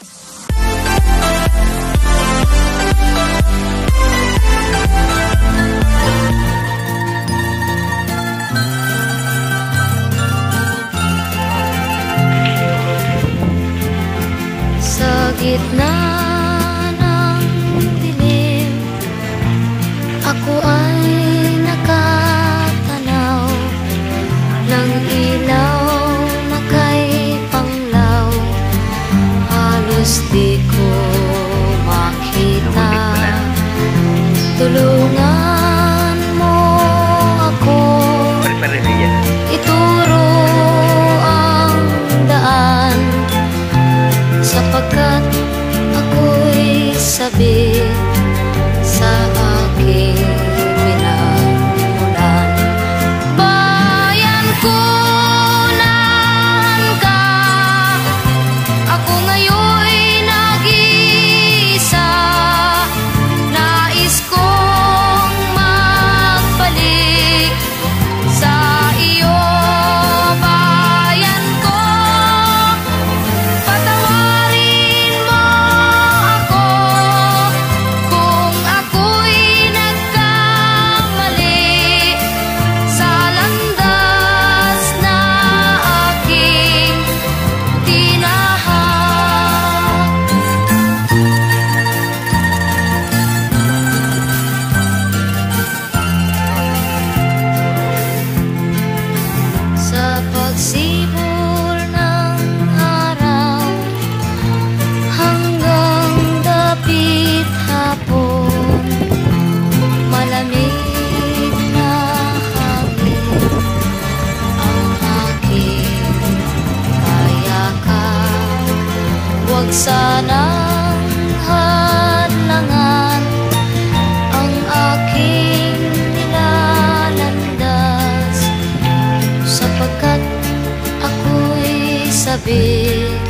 Sa gitna bunga Huwag sanang halangan Ang aking nilalandas Sapagkat ako'y sabik